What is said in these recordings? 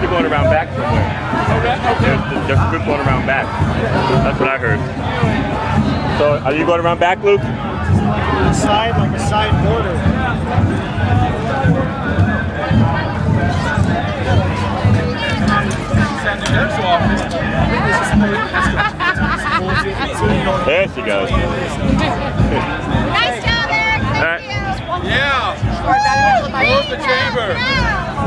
they're going around back somewhere. There's, there's a group going around back. That's what I heard. So are you going around back, Luke? Side, like a side border. There she goes. nice job, Eric. Thank right. Yeah. Close the chamber.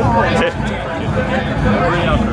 Hurry up.